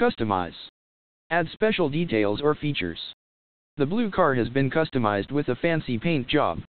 Customize. Add special details or features. The blue car has been customized with a fancy paint job.